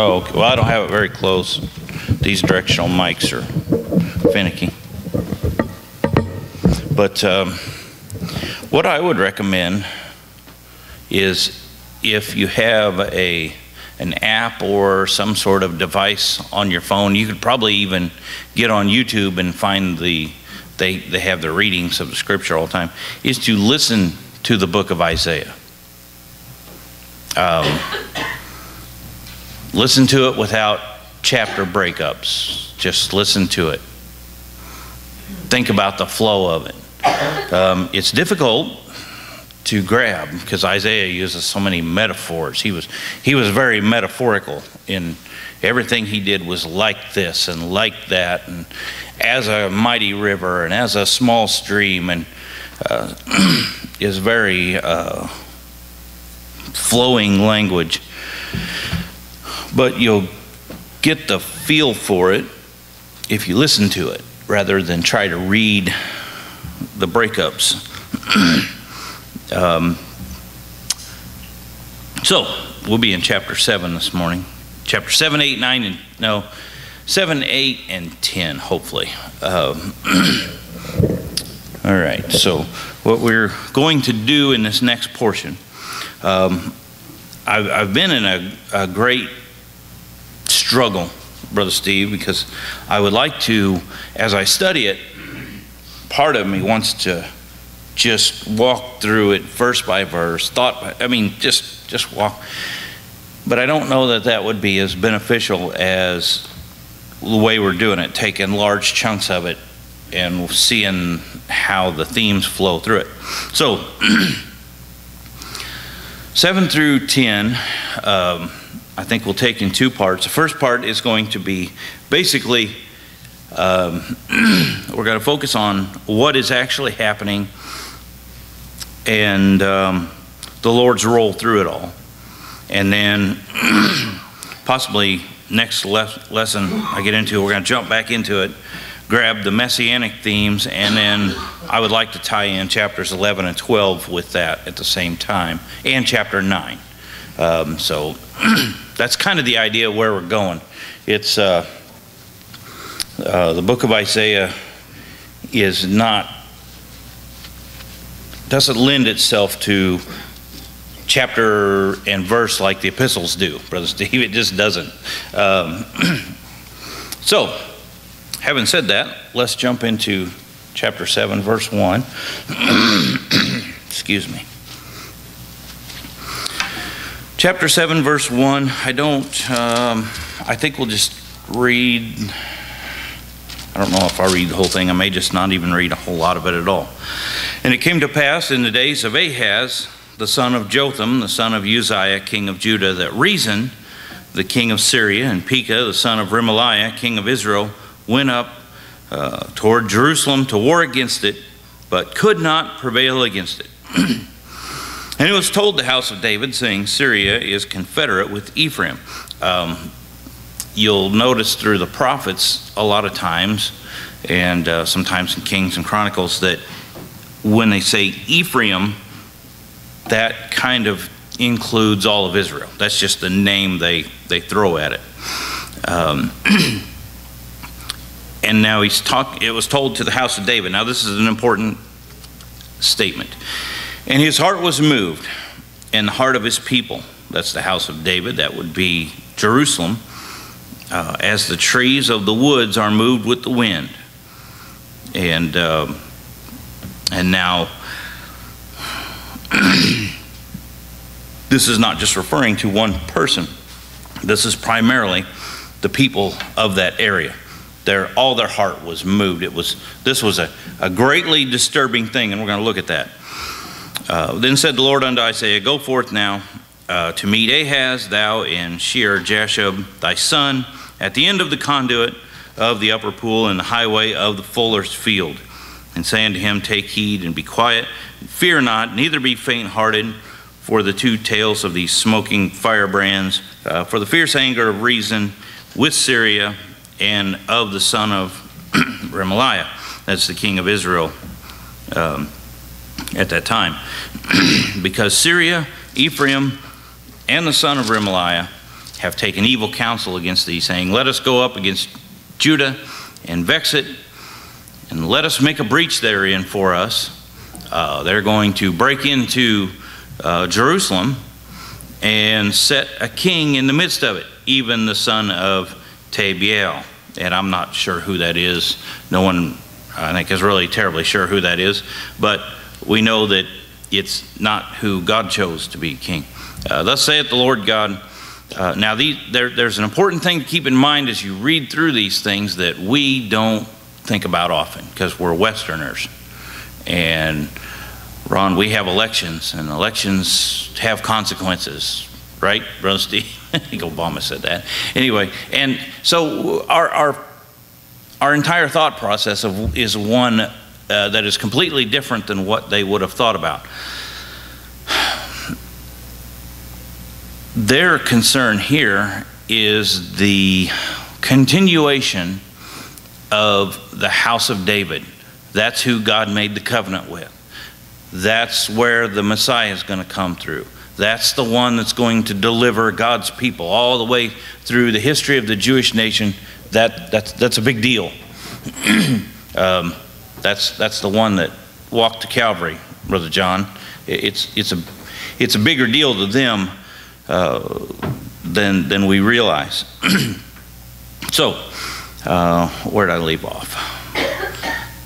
Oh, okay. well, I don't have it very close. These directional mics are finicky. But um, what I would recommend is if you have a an app or some sort of device on your phone, you could probably even get on YouTube and find the they they have the readings of the scripture all the time. Is to listen to the book of Isaiah. Um, listen to it without chapter breakups. Just listen to it. Think about the flow of it. Um, it's difficult to grab because Isaiah uses so many metaphors. He was he was very metaphorical in everything he did was like this and like that and as a mighty river and as a small stream and uh, is very uh, flowing language. But you'll get the feel for it if you listen to it rather than try to read the breakups. um, so, we'll be in chapter 7 this morning. Chapter 7, 8, 9, and no, 7, 8, and 10, hopefully. Um, all right, so what we're going to do in this next portion, um, I've, I've, been in a, a great struggle, Brother Steve, because I would like to, as I study it, part of me wants to just walk through it verse by verse, thought by, I mean, just just walk. But I don't know that that would be as beneficial as the way we're doing it, taking large chunks of it and seeing how the themes flow through it. So, 7 through 10, um, I think we'll take in two parts. The first part is going to be basically um, we're going to focus on what is actually happening and um, the Lord's role through it all. And then possibly next le- lesson I get into, we're going to jump back into it, grab the messianic themes, and then I would like to tie in chapters 11 and 12 with that at the same time, and chapter 9. Um, so that's kind of the idea of where we're going. It's uh, uh, the book of Isaiah is not doesn't lend itself to chapter and verse like the epistles do, Brother Steve. It just doesn't. Um, so, having said that, let's jump into chapter 7, verse 1. Excuse me. Chapter 7, verse 1. I don't, um, I think we'll just read. I don't know if I read the whole thing. I may just not even read a whole lot of it at all. And it came to pass in the days of Ahaz, the son of Jotham, the son of Uzziah, king of Judah, that Rezin, the king of Syria, and Pekah, the son of Remaliah, king of Israel, went up uh, toward Jerusalem to war against it, but could not prevail against it. and it was told the house of David, saying, Syria is confederate with Ephraim. Um, you'll notice through the prophets a lot of times, and uh, sometimes in Kings and Chronicles, that when they say Ephraim, that kind of includes all of Israel. That's just the name they, they throw at it. Um, and now he's talk, it was told to the house of David. Now, this is an important statement. And his heart was moved, and the heart of his people, that's the house of David, that would be Jerusalem, uh, as the trees of the woods are moved with the wind. And, uh, and now, this is not just referring to one person. This is primarily the people of that area. Their, all their heart was moved. It was, this was a, a greatly disturbing thing, and we're going to look at that. Uh, then said the Lord unto Isaiah, Go forth now uh, to meet Ahaz, thou and Shear Jashub, thy son, at the end of the conduit of the upper pool in the highway of the fuller's field. And say unto him, Take heed and be quiet, and fear not, neither be faint hearted for the two tails of these smoking firebrands, uh, for the fierce anger of Rezin with Syria and of the son of Remaliah. That's the king of Israel um, at that time. because Syria, Ephraim, and the son of Remaliah have taken evil counsel against thee, saying, Let us go up against Judah and vex it, and let us make a breach therein for us. Uh, they're going to break into uh, Jerusalem and set a king in the midst of it, even the son of Tabiel. And I'm not sure who that is. No one, I think, is really terribly sure who that is. But we know that it's not who God chose to be king. Uh, thus saith the Lord God. Uh, now, these, there, there's an important thing to keep in mind as you read through these things that we don't think about often because we're Westerners. And Ron, we have elections, and elections have consequences, right, Brother Steve? I think Obama said that. Anyway, and so our, our, our entire thought process of, is one uh, that is completely different than what they would have thought about. Their concern here is the continuation of the house of David. That's who God made the covenant with. That's where the Messiah is going to come through. That's the one that's going to deliver God's people all the way through the history of the Jewish nation. That, that's, that's a big deal. um, that's, that's the one that walked to Calvary, Brother John. It's, it's, a, it's a bigger deal to them uh, than, than we realize. so, uh, where did I leave off?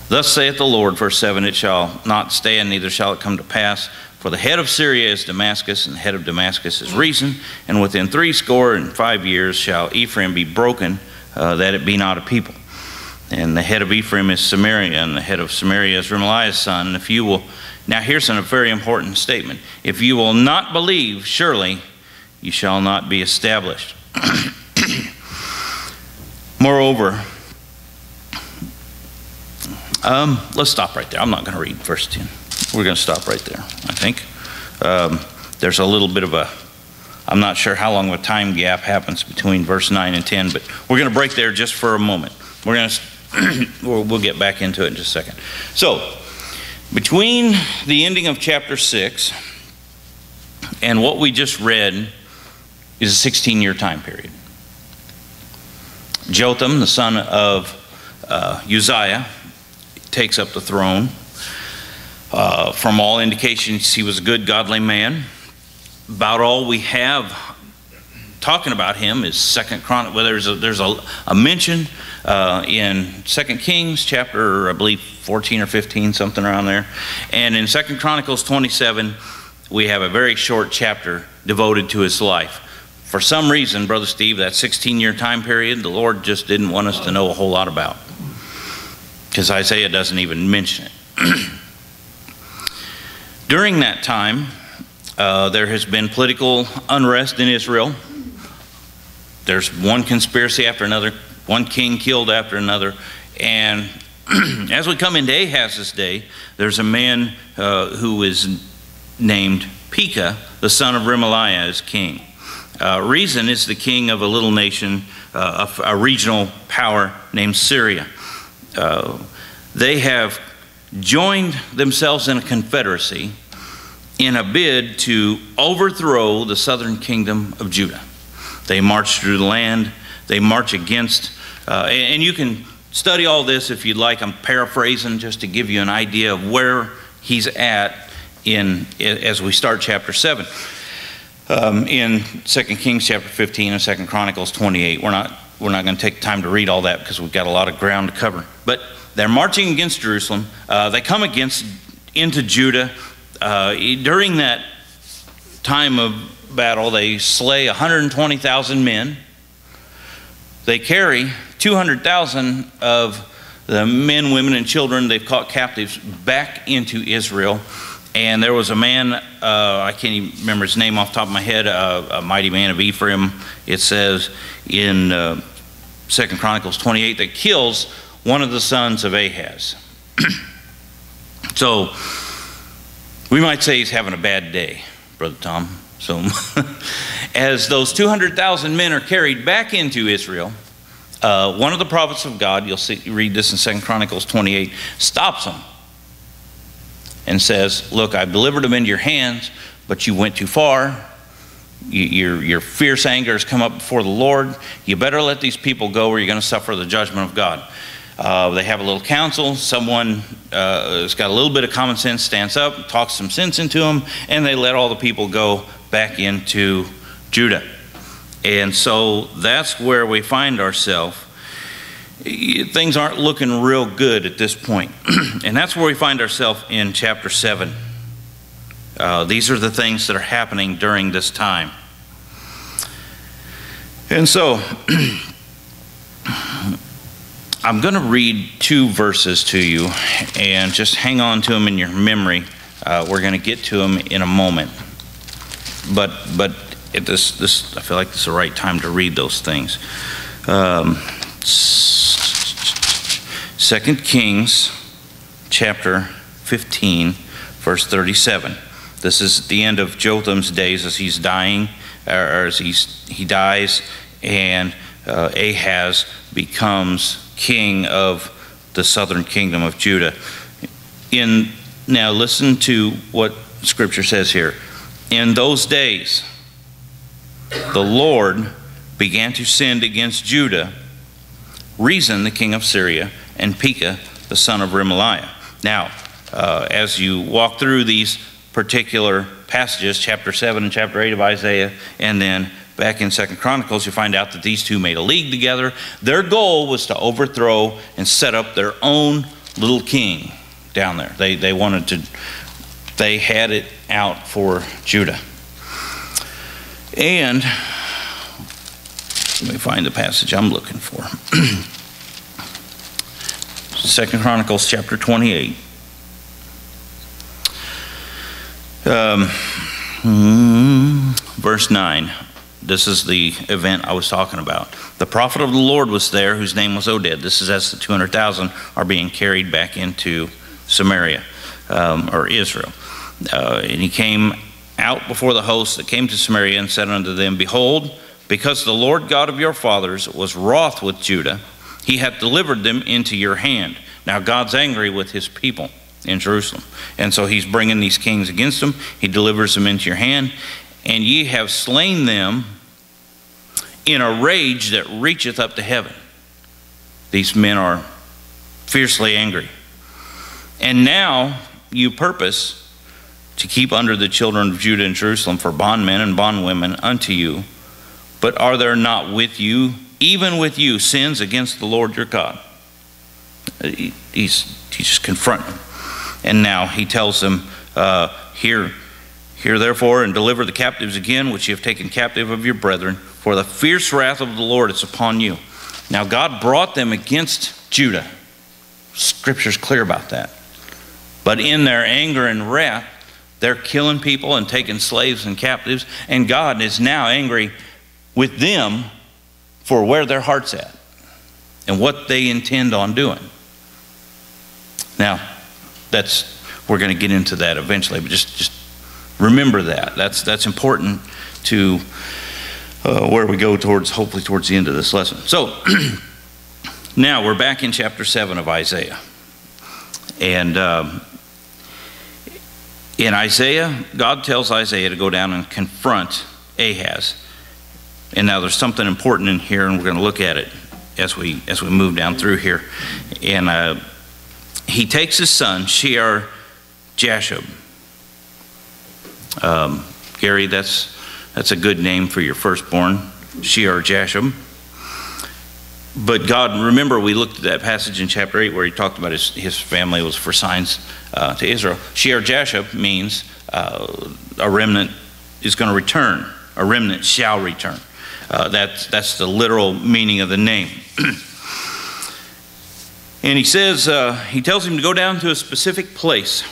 Thus saith the Lord, verse 7 It shall not stand, neither shall it come to pass. For the head of Syria is Damascus, and the head of Damascus is Rezin. And within three score and five years shall Ephraim be broken, uh, that it be not a people. And the head of Ephraim is Samaria, and the head of Samaria is Remaliah's son. And if you will, now here's a very important statement. If you will not believe, surely you shall not be established. Moreover, um, let's stop right there. I'm not going to read verse 10. We're going to stop right there, I think. Um, there's a little bit of a, I'm not sure how long a time gap happens between verse 9 and 10, but we're going to break there just for a moment. We're going to, we'll, we'll get back into it in just a second. So, between the ending of chapter 6 and what we just read is a 16 year time period. Jotham, the son of uh, Uzziah, takes up the throne. Uh, from all indications, he was a good, godly man. About all we have talking about him is Second Chron. Well, there's a, there's a, a mention uh, in Second Kings chapter, I believe, 14 or 15, something around there, and in Second Chronicles 27, we have a very short chapter devoted to his life. For some reason, Brother Steve, that 16 year time period, the Lord just didn't want us to know a whole lot about. Because Isaiah doesn't even mention it. During that time, uh, there has been political unrest in Israel. There's one conspiracy after another, one king killed after another. And as we come into Ahaz's day, there's a man uh, who is named Pekah, the son of Remaliah, as king. Uh, Rezin is the king of a little nation, uh, a, a, regional power named Syria. Uh, they have joined themselves in a confederacy in a bid to overthrow the southern kingdom of Judah. They march through the land, they march against, uh, and you can study all this if you'd like. I'm paraphrasing just to give you an idea of where he's at in as we start chapter 7 um, in 2 Kings chapter 15 and 2 Chronicles 28. We're not, we're not going to take time to read all that because we've got a lot of ground to cover. But they're marching against Jerusalem. Uh, they come against into Judah. Uh, during that time of battle, they slay 120,000 men. They carry 200,000 of the men, women, and children they've caught captives back into Israel. And there was a man, uh, I can't even remember his name off the top of my head, uh, a mighty man of Ephraim, it says in uh, Second Chronicles 28, that kills one of the sons of Ahaz. so we might say he's having a bad day, Brother Tom. So as those 200,000 men are carried back into Israel, uh, one of the prophets of God, you'll see, read this in Second Chronicles 28, stops them and says, Look, I've delivered them into your hands, but you went too far. your, your fierce anger has come up before the Lord. You better let these people go or you're going to suffer the judgment of God. Uh, they have a little council. Someone uh, has got a little bit of common sense stands up, talks some sense into them, and they let all the people go back into Judah. And so that's where we find ourselves. Things aren't looking real good at this point. and that's where we find ourselves in chapter 7. Uh, these are the things that are happening during this time. And so, I'm going to read two verses to you and just hang on to them in your memory. Uh, we're going to get to them in a moment. But, but it, this, this, I feel like this is the right time to read those things. Um, 2 Kings chapter 15, verse 37. This is the end of Jotham's days as he's dying, or as he's, he dies, and uh, Ahaz becomes king of the southern kingdom of Judah. In now listen to what scripture says here. In those days the Lord began to send against Judah Rezin the king of Syria and Pekah the son of Remaliah. Now, uh, as you walk through these particular passages, chapter 7 and chapter 8 of Isaiah, and then back in Second Chronicles, you find out that these two made a league together. Their goal was to overthrow and set up their own little king down there. They, they wanted to, they had it out for Judah. And let me find the passage I'm looking for. Second Chronicles chapter 28. Um, hmm, verse 9. This is the event I was talking about. The prophet of the Lord was there, whose name was Oded. This is as the 200,000 are being carried back into Samaria um, or Israel. Uh, and he came out before the host that came to Samaria and said unto them, Behold, because the Lord God of your fathers was wroth with Judah, he hath delivered them into your hand. Now God's angry with his people in Jerusalem. And so he's bringing these kings against them. He delivers them into your hand and ye have slain them in a rage that reacheth up to heaven. These men are fiercely angry. And now you purpose to keep under the children of Judah and Jerusalem for bondmen and bondwomen unto you. But are there not with you, even with you, sins against the Lord your God? He's, he's just confronting. And now he tells them, uh, here, Hear therefore and deliver the captives again, which ye have taken captive of your brethren, for the fierce wrath of the Lord is upon you. Now God brought them against Judah. Scripture's clear about that. But in their anger and wrath, they're killing people and taking slaves and captives, and God is now angry with them for where their heart's at and what they intend on doing. Now, that's we're going to get into that eventually, but just just remember that. That's, that's important to uh, where we go towards, hopefully, towards the end of this lesson. So, now we're back in chapter 7 of Isaiah. And um, in Isaiah, God tells Isaiah to go down and confront Ahaz. And now there's something important in here, and we're going to look at it as we as we move down through here. And uh, he takes his son Shear Jashub, um, Gary, that's, that's a good name for your firstborn, Shear Jashub. But God, remember, we looked at that passage in chapter 8 where he talked about his, his family was for signs uh, to Israel. Shear Jashub means uh, a remnant is going to return, a remnant shall return. Uh, that's, that's the literal meaning of the name. and he says, uh, he tells him to go down to a specific place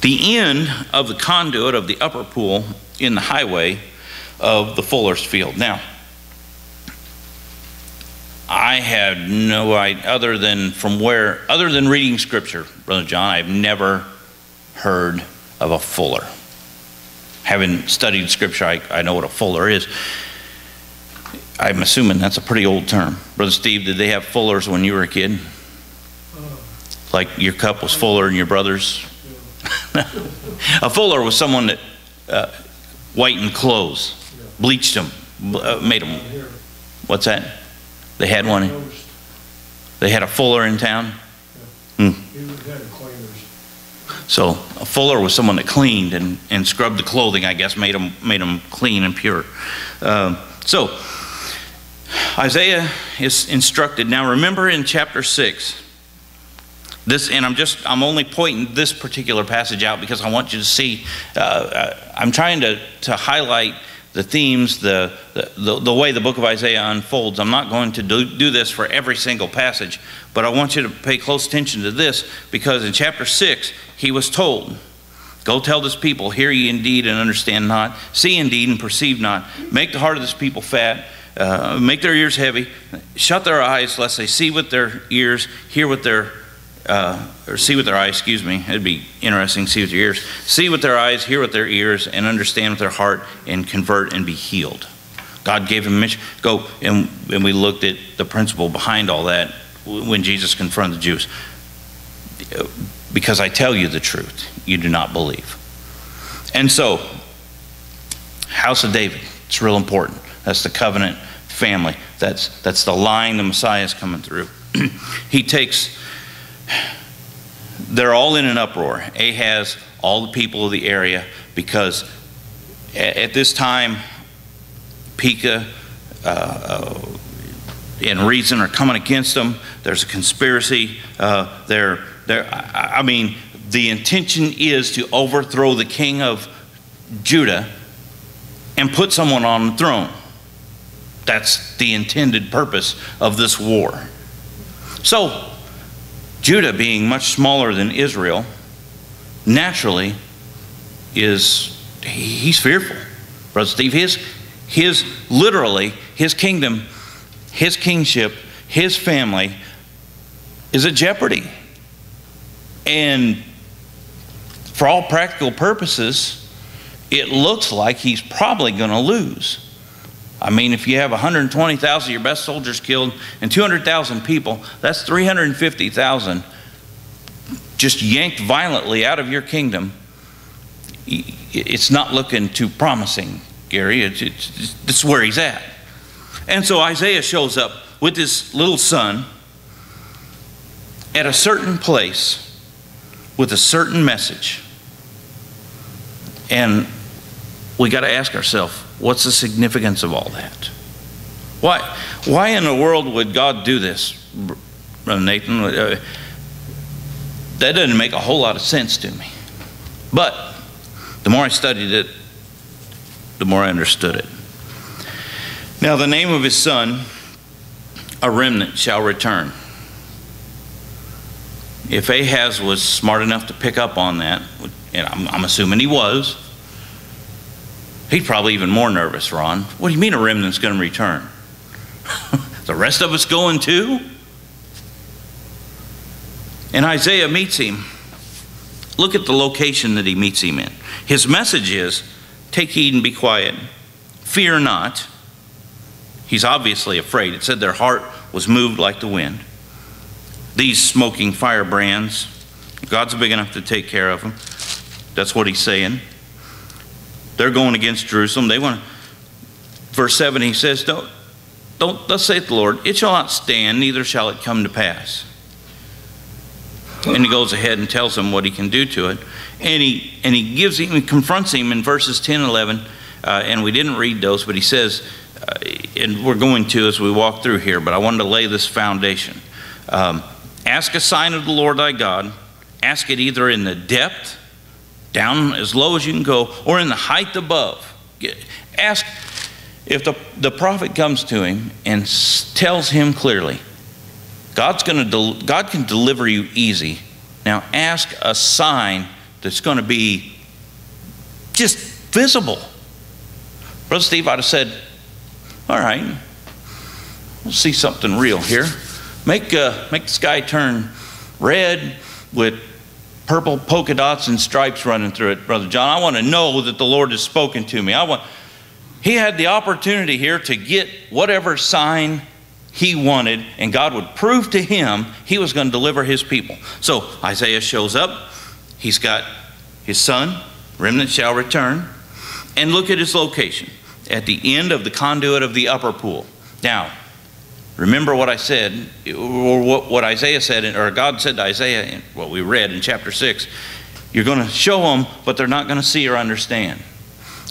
the end of the conduit of the upper pool in the highway of the Fuller's Field. Now, I had no idea, other than from where, other than reading scripture, Brother John, I've never heard of a Fuller. Having studied scripture, I, I know what a Fuller is. I'm assuming that's a pretty old term. Brother Steve, did they have Fullers when you were a kid? Like your cup was fuller than your brother's? a fuller was someone that uh, whitened clothes, bleached them, uh, made them. What's that? They had one. They had a fuller in town. Cleaners. So a fuller was someone that cleaned and, and scrubbed the clothing, I guess, made them, made them clean and pure. Um, so Isaiah is instructed. Now remember in chapter 6, this, and I'm just, I'm only pointing this particular passage out because I want you to see, uh, uh, I'm trying to, to highlight the themes, the, the, the way the book of Isaiah unfolds. I'm not going to do, do this for every single passage, but I want you to pay close attention to this because in chapter 6, he was told, Go tell this people, hear ye indeed and understand not, see indeed and perceive not, make the heart of this people fat. Uh, make their ears heavy, shut their eyes lest they see with their ears, hear with their uh, or see with their eyes, excuse me. It'd be interesting see with your ears. See with their eyes, hear with their ears, and understand with their heart, and convert and be healed. God gave him mission. Go, and, and we looked at the principle behind all that when Jesus confronted the Jews. Because I tell you the truth, you do not believe. And so, house of David, it's real important. That's the covenant family. That's, that's the line the Messiah is coming through. he takes, they're all in an uproar. Ahaz, all the people of the area, because at this time, Pekah uh, uh, and Rezin are coming against them. There's a conspiracy. Uh, they're, they're, I mean, the intention is to overthrow the king of Judah and put someone on the throne. That's the intended purpose of this war. So, Judah, being much smaller than Israel, naturally is he's fearful. Brother Steve, his his literally his kingdom, his kingship, his family is at jeopardy. And for all practical purposes, it looks like he's probably going to lose. I mean, if you have 120,000 of your best soldiers killed and 200,000 people, that's 350,000 just yanked violently out of your kingdom. It's not looking too promising, Gary. It's, it's, it's where he's at. And so Isaiah shows up with his little son at a certain place with a certain message. And we got to ask ourselves what's the significance of all that? Why, why in the world would God do this, Brother Nathan? Uh, that doesn't make a whole lot of sense to me. But the more I studied it, the more I understood it. Now, the name of his son, a remnant shall return. If Ahaz was smart enough to pick up on that, and I'm, I'm assuming he was, He's probably even more nervous, Ron. What do you mean a remnant's going to return? the rest of us going too? And Isaiah meets him. Look at the location that he meets him in. His message is take heed and be quiet. Fear not. He's obviously afraid. It said their heart was moved like the wind. These smoking firebrands, God's big enough to take care of them. That's what he's saying. They're going against Jerusalem. They want to. Verse 7, he says, Don't, don't, thus saith the Lord, it shall not stand, neither shall it come to pass. And he goes ahead and tells him what he can do to it. And he, and he gives him, he confronts him in verses 10 and 11. Uh, and we didn't read those, but he says, uh, and we're going to as we walk through here, but I wanted to lay this foundation. Um, ask a sign of the Lord thy God. Ask it either in the depth down as low as you can go, or in the height above. Ask if the, the prophet comes to him and tells him clearly, God's del- God can deliver you easy. Now ask a sign that's going to be just visible. Brother Steve, I'd have said, all right, we'll see something real here. Make, uh, make the sky turn red with purple polka dots and stripes running through it, Brother John. I want to know that the Lord has spoken to me. I want, he had the opportunity here to get whatever sign he wanted, and God would prove to him he was going to deliver his people. So Isaiah shows up. He's got his son, remnant shall return. And look at his location at the end of the conduit of the upper pool. Now, remember what I said, or what, Isaiah said, or God said to Isaiah, what we read in chapter 6. You're going to show them, but they're not going to see or understand.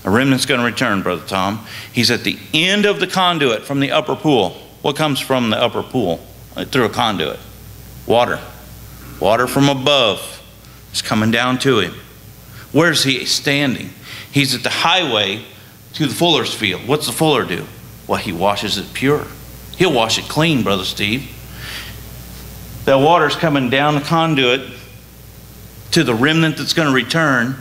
A remnant's going to return, Brother Tom. He's at the end of the conduit from the upper pool. What comes from the upper pool through a conduit? Water. Water from above is coming down to him. Where's he standing? He's at the highway to the fuller's field. What's the fuller do? Well, he washes it pure. He'll wash it clean, Brother Steve. That water's coming down the conduit to the remnant that's going to return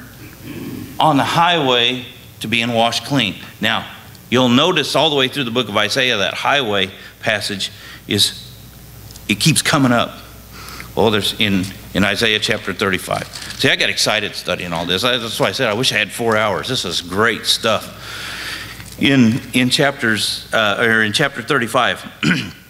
on the highway to being washed clean. Now, you'll notice all the way through the book of Isaiah that highway passage is it keeps coming up. Well, there's in in Isaiah chapter 35. See, I got excited studying all this. That's why I said I wish I had four hours. This is great stuff. In in chapters uh, or in chapter 35.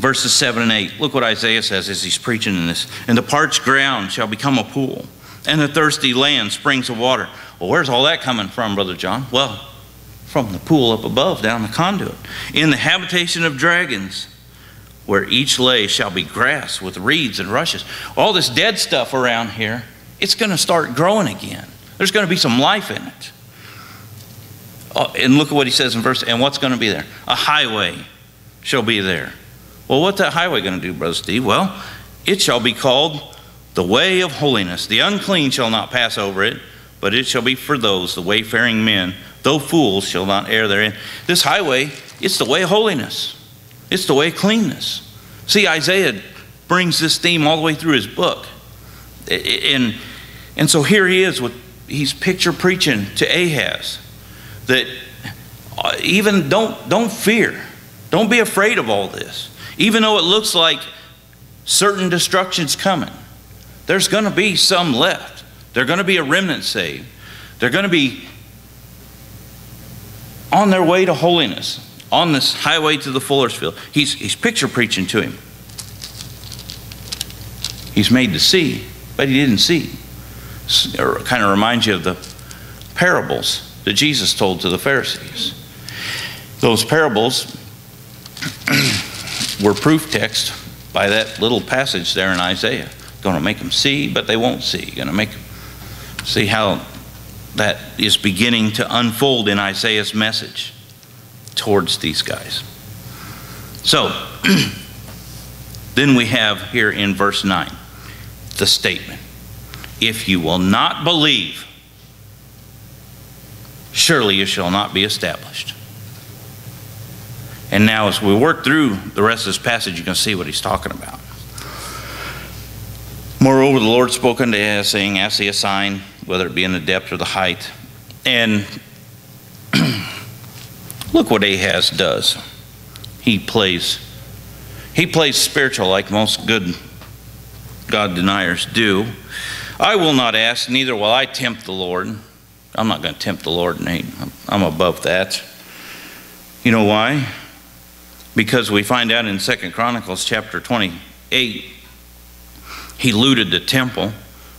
verses 7 and 8. Look what Isaiah says as he's preaching in this. And the parched ground shall become a pool, and the thirsty land springs of water. Well, where's all that coming from, Brother John? Well, from the pool up above, down the conduit. In the habitation of dragons, where each lay shall be grass with reeds and rushes. All this dead stuff around here, it's going to start growing again. There's going to be some life in it. Oh, and look at what he says in verse, and what's going to be there? A highway shall be there. Well, what's that highway going to do, Brother Steve? Well, it shall be called the way of holiness. The unclean shall not pass over it, but it shall be for those, the wayfaring men, though fools shall not err therein. This highway, it's the way of holiness. It's the way of cleanness. See, Isaiah brings this theme all the way through his book. And, and so here he is with he's picture preaching to Ahaz that uh, even don't don't fear. Don't be afraid of all this. Even though it looks like certain destruction's coming, there's going to be some left. There's going to be a remnant saved. They're going to be on their way to holiness, on this highway to the fuller's field. He's, he's picture preaching to him. He's made to see, but he didn't see. It kind of reminds you of the parables that Jesus told to the Pharisees. Those parables were proof text by that little passage there in Isaiah. Going to make them see, but they won't see. Going to make them see how that is beginning to unfold in Isaiah's message towards these guys. So, then we have here in verse 9 the statement If you will not believe, surely you shall not be established. And now, as we work through the rest of this passage, you can see what he's talking about. Moreover, the Lord spoke unto Ahaz, saying, Ask thee a sign, whether it be in the depth or the height. And look what Ahaz does. He plays, he plays spiritual like most good God deniers do. I will not ask, neither will I tempt the Lord. I'm not going to tempt the Lord, Nate. I'm above that. You know why? because we find out in Second Chronicles chapter 28, he looted the temple,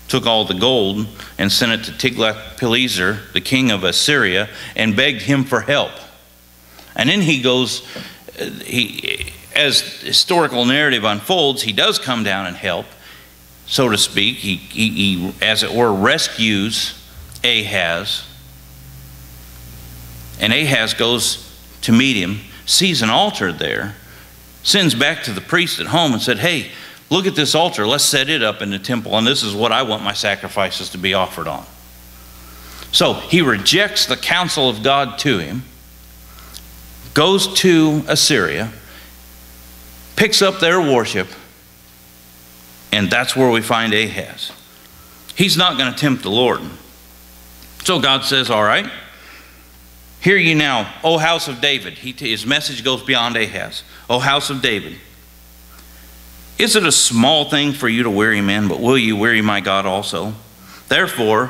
took all the gold, and sent it to Tiglath-Pileser, the king of Assyria, and begged him for help. And then he goes, he, as historical narrative unfolds, he does come down and help, so to speak. He, he, he as it were, rescues Ahaz. And Ahaz goes to meet him sees an altar there, sends back to the priest at home and said, Hey, look at this altar. Let's set it up in the temple, and this is what I want my sacrifices to be offered on. So he rejects the counsel of God to him, goes to Assyria, picks up their worship, and that's where we find Ahaz. He's not going to tempt the Lord. So God says, All right, Hear ye now, O house of David. He, his message goes beyond Ahaz. O house of David. Is it a small thing for you to weary men, but will you weary my God also? Therefore,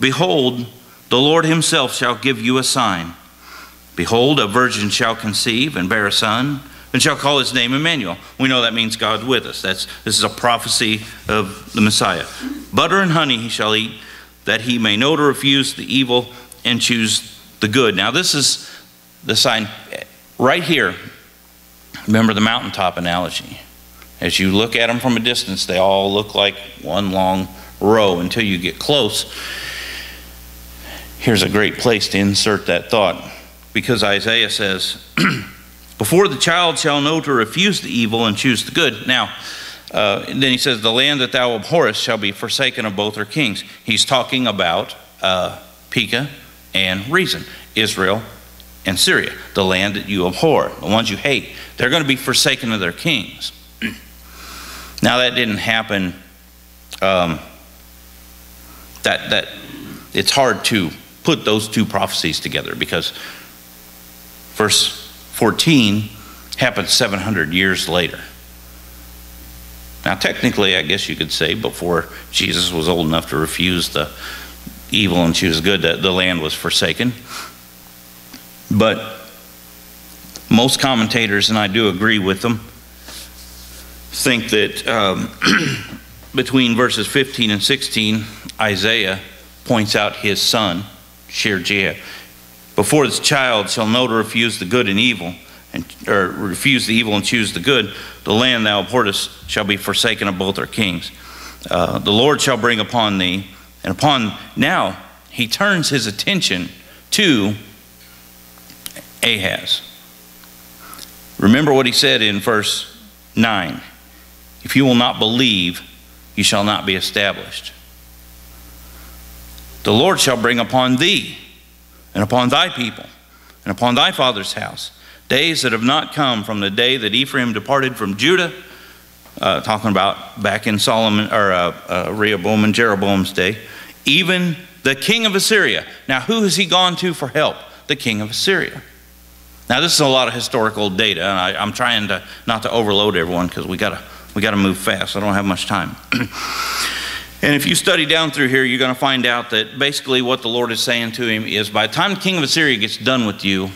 behold, the Lord himself shall give you a sign. Behold, a virgin shall conceive and bear a son, and shall call his name Emmanuel. We know that means God with us. That's, this is a prophecy of the Messiah. Butter and honey he shall eat, that he may know to refuse the evil and choose the good. Now, this is the sign right here. Remember the mountaintop analogy. As you look at them from a distance, they all look like one long row until you get close. Here's a great place to insert that thought because Isaiah says, Before the child shall know to refuse the evil and choose the good. Now, uh, then he says, The land that thou abhorrest shall be forsaken of both her kings. He's talking about uh, Pekah and Rezin, Israel and Syria, the land that you abhor, the ones you hate. They're going to be forsaken of their kings. now, that didn't happen. Um, that, that it's hard to put those two prophecies together because verse 14 happened 700 years later. Now, technically, I guess you could say before Jesus was old enough to refuse the evil and choose good, that the land was forsaken. But most commentators, and I do agree with them, think that um, between verses 15 and 16, Isaiah points out his son, Shear Before this child shall know to refuse the good and evil, and, or refuse the evil and choose the good, the land thou abhorrest shall be forsaken of both our kings. Uh, the Lord shall bring upon thee, and upon now he turns his attention to Ahaz. Remember what he said in verse 9 If you will not believe, you shall not be established. The Lord shall bring upon thee, and upon thy people, and upon thy father's house days that have not come from the day that Ephraim departed from Judah, uh, talking about back in Solomon or uh, uh, Rehoboam and Jeroboam's day, even the king of Assyria. Now, who has he gone to for help? The king of Assyria. Now, this is a lot of historical data, and I, am trying to not to overload everyone because we gotta we gotta move fast. I don't have much time. and if you study down through here, you're going to find out that basically what the Lord is saying to him is, by the time the king of Assyria gets done with you,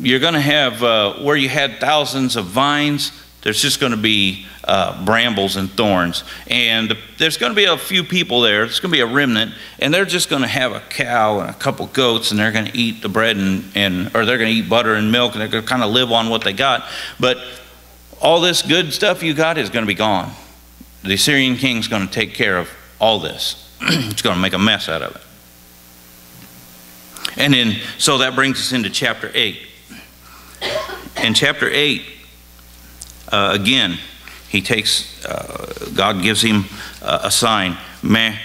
you're going to have uh, where you had thousands of vines, there's just going to be uh, brambles and thorns. And there's going to be a few people there, there's going to be a remnant, and they're just going to have a cow and a couple goats, and they're going to eat the bread and, and or they're going to eat butter and milk, and they're going to kind of live on what they got. But all this good stuff you got is going to be gone. The Assyrian king's going to take care of all this. it's going to make a mess out of it. And then, so that brings us into chapter 8. In chapter 8, uh, again, he takes, uh, God gives him uh, a sign. Meh,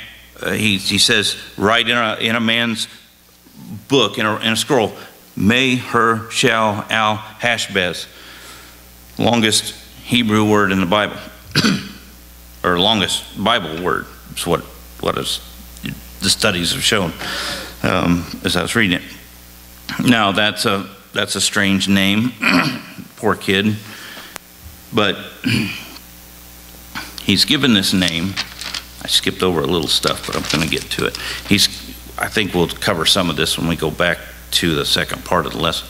uh, he, he says, write in a, in a man's book, in a, in a scroll, Maher-shalal-hash-baz, longest Hebrew word in the Bible, or longest Bible word. It's what, what is, the studies have shown um, as I was reading it. Now, that's a, that's a strange name. Poor kid. But he's given this name. I skipped over a little stuff, but I'm going to get to it. He's, I think we'll cover some of this when we go back to the second part of the lesson.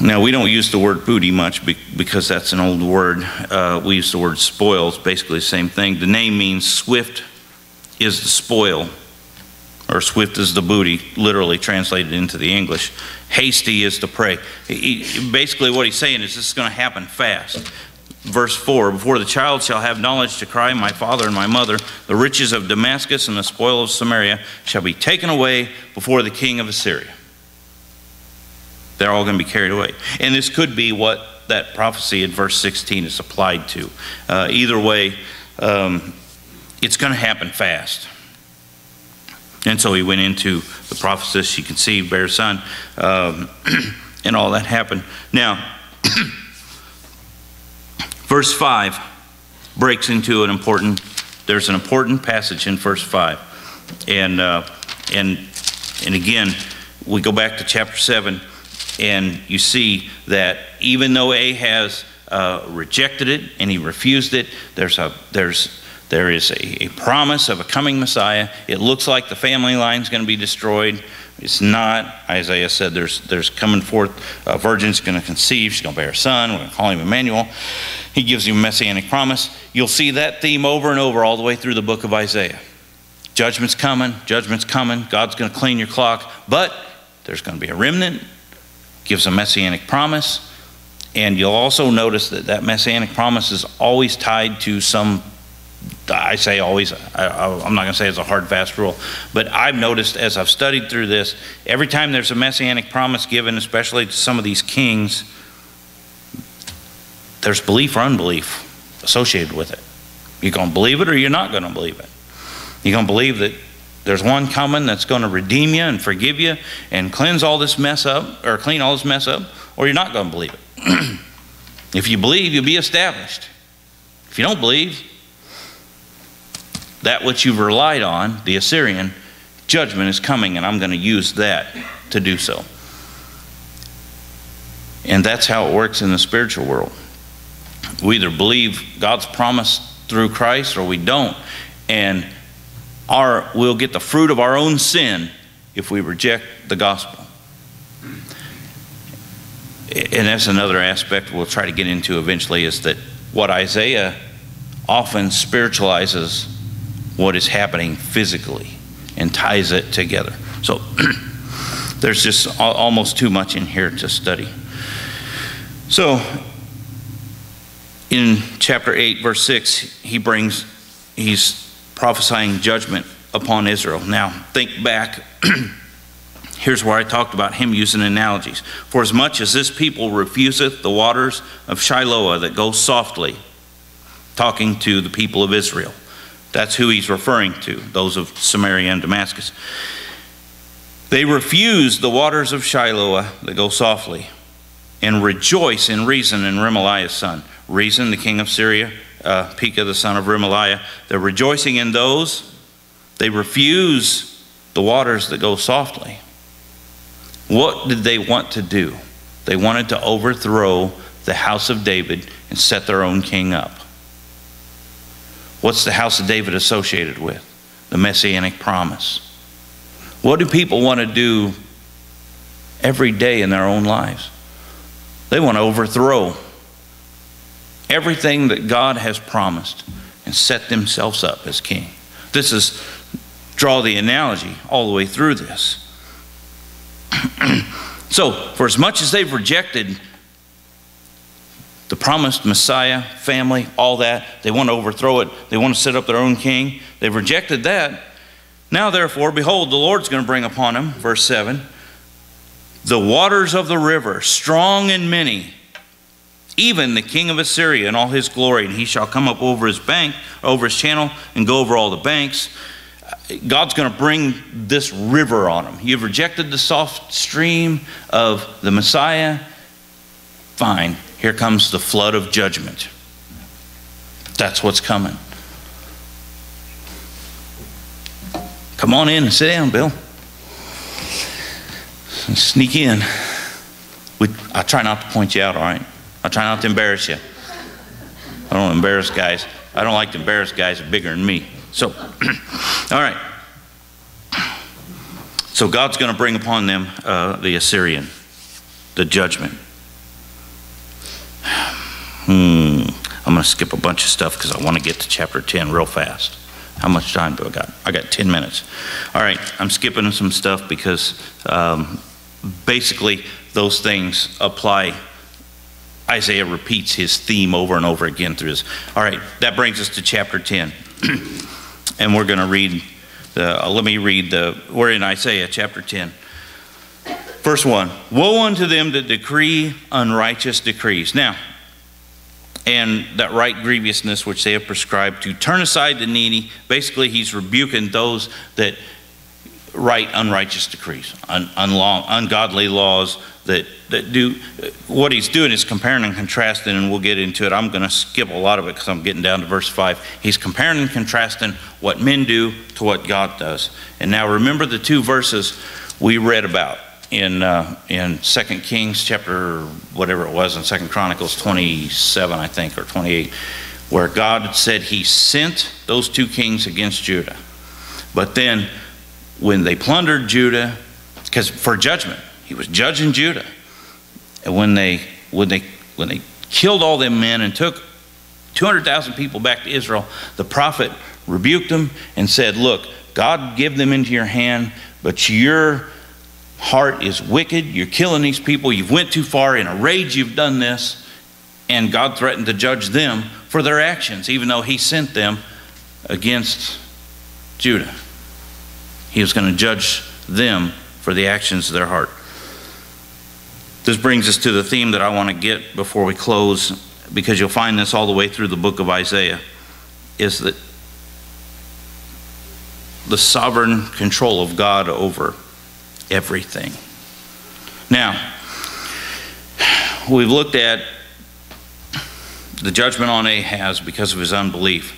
Now, we don't use the word booty much because that's an old word. Uh, we use the word spoils, basically the same thing. The name means swift is the spoil or swift is the booty, literally translated into the English. Hasty is to prey. He, basically, what he's saying is this is going to happen fast. Verse 4 Before the child shall have knowledge to cry, My father and my mother, the riches of Damascus and the spoil of Samaria shall be taken away before the king of Assyria. They're all going to be carried away. And this could be what that prophecy in verse 16 is applied to. Uh, either way, um, it's going to happen fast. And so he went into the prophecy, she conceived, bear a son, um, and all that happened. Now, verse 5 breaks into an important, there's an important passage in verse 5. And, uh, and, and again, we go back to chapter 7, and you see that even though Ahaz uh, rejected it and he refused it, there's a, there's, there is a, a promise of a coming Messiah. It looks like the family line is going to be destroyed. It's not. Isaiah said there's, there's coming forth a virgin's going to conceive. She's going to bear a son. We're going to call him Emmanuel. He gives you a messianic promise. You'll see that theme over and over all the way through the book of Isaiah. Judgment's coming, judgment's coming, God's going to clean your clock, but there's going to be a remnant, gives a messianic promise, and you'll also notice that that messianic promise is always tied to some, I say always, I, am not going to say it's a hard, fast rule, but I've noticed as I've studied through this, every time there's a messianic promise given, especially to some of these kings, there's belief or unbelief associated with it. You're going to believe it or you're not going to believe it. You're going to believe that there's one coming that's going to redeem you and forgive you and cleanse all this mess up or clean all this mess up, or you're not going to believe it. if you believe, you'll be established. If you don't believe, that which you've relied on, the Assyrian, judgment is coming, and I'm going to use that to do so. And that's how it works in the spiritual world. We either believe God's promise through Christ or we don't. And our, we'll get the fruit of our own sin if we reject the gospel. And that's another aspect we'll try to get into eventually is that what Isaiah often spiritualizes what is happening physically and ties it together. So there's just almost too much in here to study. So in chapter 8, verse 6, he brings, he's prophesying judgment upon Israel. Now, think back. Here's where I talked about him using analogies. For as much as this people refuseth the waters of Shiloah that go softly, talking to the people of Israel. That's who he's referring to, those of Samaria and Damascus. They refuse the waters of Shiloh that go softly and rejoice in Rezin and Remaliah's son. Rezin, the king of Syria, uh, Pekah, the son of Remaliah. They're rejoicing in those. They refuse the waters that go softly. What did they want to do? They wanted to overthrow the house of David and set their own king up. What's the house of David associated with? The messianic promise. What do people want to do every day in their own lives? They want to overthrow everything that God has promised and set themselves up as king. This is, draw the analogy all the way through this. so, for as much as they've rejected the promised Messiah, family, all that, they want to overthrow it, they want to set up their own king, they've rejected that. Now, therefore, behold, the Lord's going to bring upon them, verse 7, the waters of the river, strong and many even the king of Assyria and all his glory, and he shall come up over his bank, over his channel, and go over all the banks. God's going to bring this river on them. You've rejected the soft stream of the Messiah. Fine, here comes the flood of judgment. That's what's coming. Come on in and sit down, Bill. Sneak in. We, I try not to point you out, all right? I try not to embarrass you. I don't embarrass guys. I don't like to embarrass guys bigger than me. So, all right. So God's going to bring upon them uh, the Assyrian, the judgment. Hmm. I'm going to skip a bunch of stuff because I want to get to chapter 10 real fast. How much time do I got? I got 10 minutes. All right, I'm skipping some stuff because um, basically those things apply Isaiah repeats his theme over and over again through this. All right, that brings us to chapter 10. and we're going to read, the, uh, let me read the, we're in Isaiah chapter 10. Verse 1 Woe unto them that decree unrighteous decrees. Now, and that write grievousness which they have prescribed to turn aside the needy. Basically, he's rebuking those that write unrighteous decrees, un, unlaw, ungodly laws that, that do what he's doing is comparing and contrasting, and we'll get into it. I'm going to skip a lot of it because I'm getting down to verse 5. He's comparing and contrasting what men do to what God does. And now remember the two verses we read about in uh, in Second Kings chapter whatever it was in Second Chronicles 27 I think or 28 where God said he sent those two kings against Judah. But then when they plundered Judah because for judgment he was judging Judah. And when they, when they, when they killed all them men and took 200,000 people back to Israel, the prophet rebuked them and said, Look, God give them into your hand, but your heart is wicked. You're killing these people. You've went too far. In a rage, you've done this. And God threatened to judge them for their actions, even though He sent them against Judah. He was going to judge them for the actions of their heart. This brings us to the theme that I want to get before we close, because you'll find this all the way through the book of Isaiah, is that the sovereign control of God over everything. Now, we've looked at the judgment on Ahaz because of his unbelief,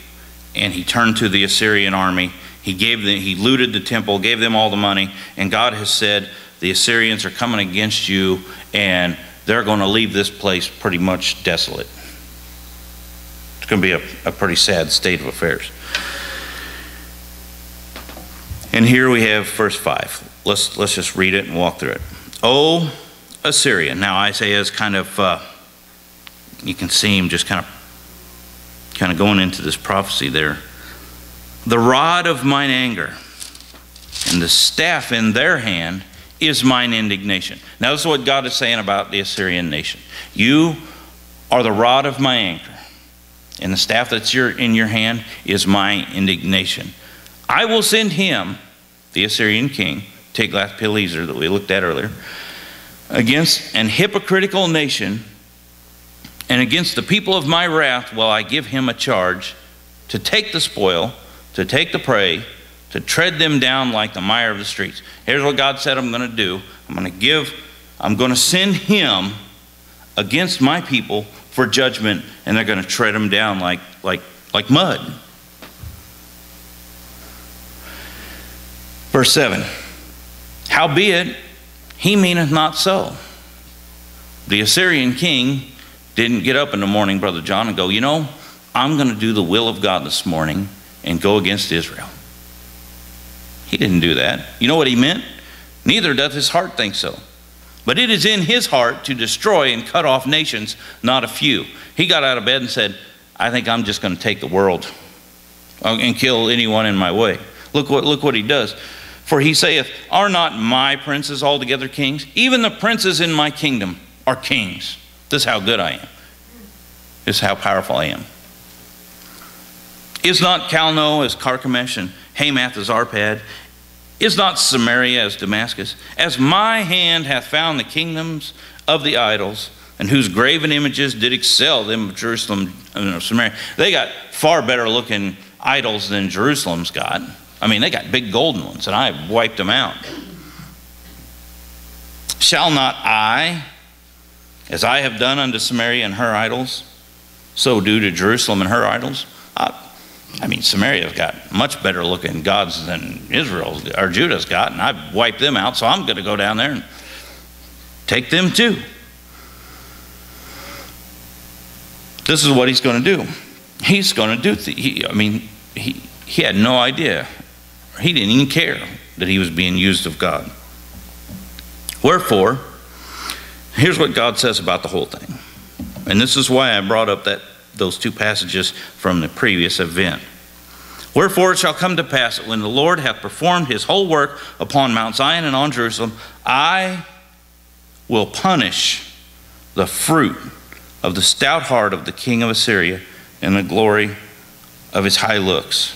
and he turned to the Assyrian army. He gave them, he looted the temple, gave them all the money, and God has said, the Assyrians are coming against you, and they're going to leave this place pretty much desolate. It's going to be a, a pretty sad state of affairs. And here we have verse 5. Let's, let's just read it and walk through it. Oh, Assyria. Now, Isaiah is kind of, uh, you can see him just kind of, kind of going into this prophecy there. The rod of mine anger and the staff in their hand is mine indignation. Now, this is what God is saying about the Assyrian nation. You are the rod of my anger, and the staff that's your, in your hand is my indignation. I will send him, the Assyrian king, Tiglath-Pileser that we looked at earlier, against an hypocritical nation and against the people of my wrath will I give him a charge to take the spoil, to take the prey, to tread them down like the mire of the streets. Here's what God said I'm going to do. I'm going to give, I'm going to send him against my people for judgment, and they're going to tread them down like, like, like mud. Verse 7 Howbeit, he meaneth not so. The Assyrian king didn't get up in the morning, Brother John, and go, You know, I'm going to do the will of God this morning and go against Israel. He didn't do that. You know what he meant? Neither doth his heart think so. But it is in his heart to destroy and cut off nations, not a few. He got out of bed and said, I think I'm just going to take the world uh, and kill anyone in my way. Look what, look what he does. For he saith, Are not my princes altogether kings? Even the princes in my kingdom are kings. This is how good I am. This is how powerful I am. Is not Calno as Carchemish and Hamath as Arpad? Is not Samaria as Damascus? As my hand hath found the kingdoms of the idols, and whose graven images did excel them of Jerusalem and of Samaria. They got far better looking idols than Jerusalem's got. I mean, they got big golden ones, and I wiped them out. Shall not I, as I have done unto Samaria and her idols, so do to Jerusalem and her idols? I, I mean, Samaria's got much better looking gods than Israel or Judah's got, and I've wiped them out, so I'm going to go down there and take them too. This is what he's going to do. He's going to do. Th- he, I mean, he he had no idea. He didn't even care that he was being used of God. Wherefore, here's what God says about the whole thing, and this is why I brought up that those two passages from the previous event. Wherefore it shall come to pass that when the Lord hath performed his whole work upon Mount Zion and on Jerusalem, I will punish the fruit of the stout heart of the king of Assyria and the glory of his high looks.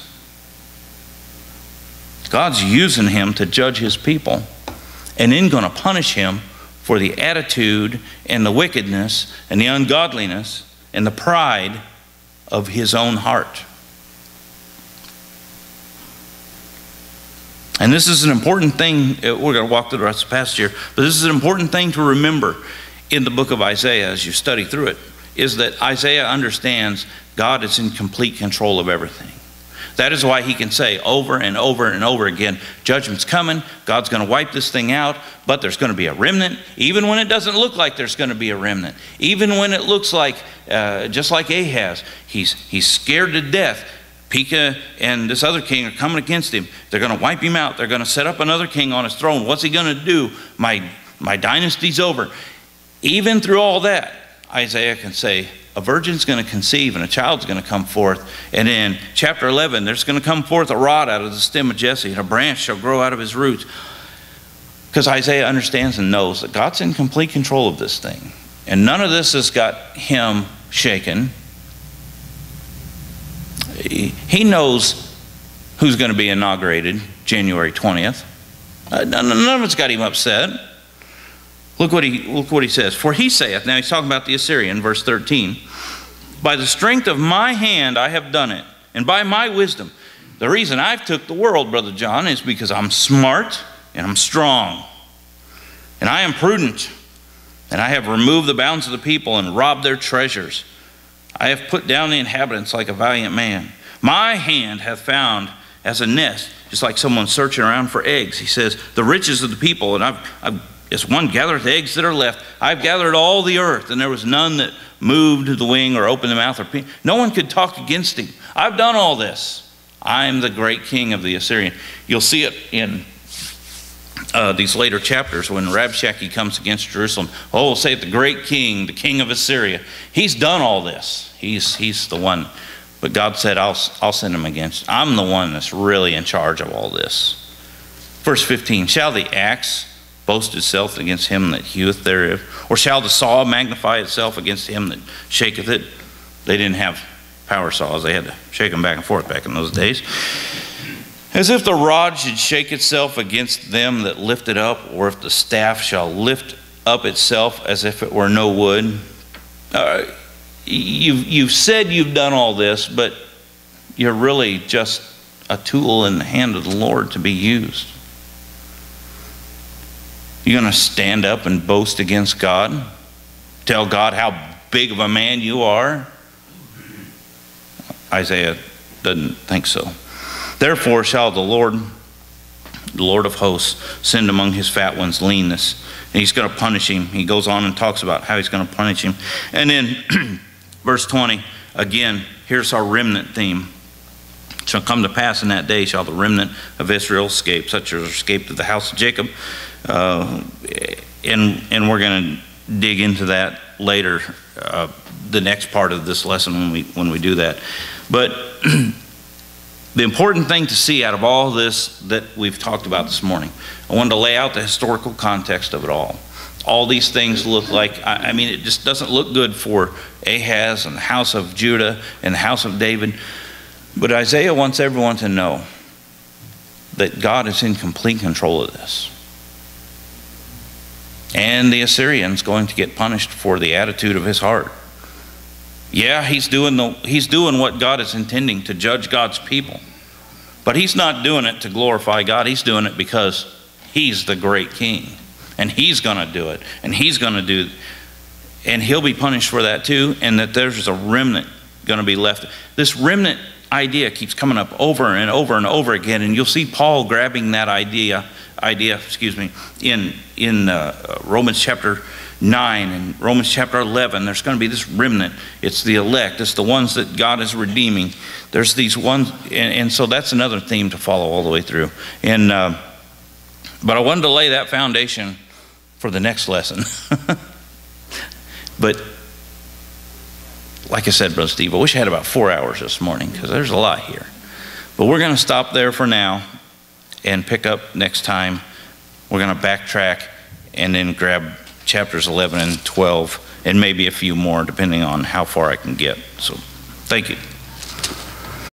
God's using him to judge his people and then going to punish him for the attitude and the wickedness and the ungodliness and the pride of his own heart. And this is an important thing. Uh, we're going to walk through the rest of the passage here, but this is an important thing to remember in the book of Isaiah as you study through it is that Isaiah understands God is in complete control of everything. That is why he can say over and over and over again judgment's coming, God's going to wipe this thing out, but there's going to be a remnant, even when it doesn't look like there's going to be a remnant. Even when it looks like, uh, just like Ahaz, he's, he's scared to death. Pekah and this other king are coming against him. They're going to wipe him out. They're going to set up another king on his throne. What's he going to do? My, my dynasty's over. Even through all that, Isaiah can say, a virgin's going to conceive and a child's going to come forth. And in chapter 11, there's going to come forth a rod out of the stem of Jesse, and a branch shall grow out of his roots. Because Isaiah understands and knows that God's in complete control of this thing. And none of this has got him shaken. He knows who's going to be inaugurated January 20th. Uh, none of it's got him upset. Look what, he, look what he says. For he saith, now he's talking about the Assyrian, verse 13, By the strength of my hand I have done it, and by my wisdom. The reason I've took the world, Brother John, is because I'm smart and I'm strong. And I am prudent. And I have removed the bounds of the people and robbed their treasures. I have put down the inhabitants like a valiant man. My hand hath found as a nest, just like someone searching around for eggs. He says, The riches of the people, and I've, I've as one gathereth the eggs that are left, I've gathered all the earth, and there was none that moved the wing or opened the mouth or pe- no one could talk against him. I've done all this. I'm the great king of the Assyrian. You'll see it in uh, these later chapters when Rabshakeh comes against Jerusalem. Oh, say it, the great king, the king of Assyria. He's done all this. He's, he's the one. But God said, I'll, I'll send him against. I'm the one that's really in charge of all this. Verse 15 Shall the axe boast itself against him that heweth thereof? Or shall the saw magnify itself against him that shaketh it? They didn't have power saws, they had to shake them back and forth back in those days. As if the rod should shake itself against them that lift it up, or if the staff shall lift up itself as if it were no wood. Uh, you've, you've said you've done all this, but you're really just a tool in the hand of the Lord to be used. You're going to stand up and boast against God? Tell God how big of a man you are? Isaiah doesn't think so. Therefore shall the Lord, the Lord of hosts, send among his fat ones leanness. And he's going to punish him. He goes on and talks about how he's going to punish him. And then verse 20, again, here's our remnant theme. Shall come to pass in that day shall the remnant of Israel escape, such as escaped of the house of Jacob. Uh, and, and we're going to dig into that later, uh, the next part of this lesson when we, when we do that. But the important thing to see out of all this that we've talked about this morning, I wanted to lay out the historical context of it all. All these things look like, I, I mean, it just doesn't look good for Ahaz and the house of Judah and the house of David. But Isaiah wants everyone to know that God is in complete control of this. And the Assyrian's going to get punished for the attitude of his heart. Yeah, he's doing, the, he's doing what God is intending to judge God's people. But he's not doing it to glorify God. He's doing it because he's the great king. And he's going to do it. And he's going to do and he'll be punished for that too and that there's a remnant going to be left. This remnant idea keeps coming up over and over and over again and you'll see Paul grabbing that idea idea, excuse me, in in uh, Romans chapter 9 and Romans chapter 11, there's going to be this remnant. It's the elect, it's the ones that God is redeeming. There's these ones, and, and so that's another theme to follow all the way through. And, uh, but I wanted to lay that foundation for the next lesson. but like I said, Brother Steve, I wish I had about four hours this morning because there's a lot here. But we're going to stop there for now and pick up next time. We're going to backtrack and then grab chapters 11 and 12, and maybe a few more, depending on how far I can get. So, thank you.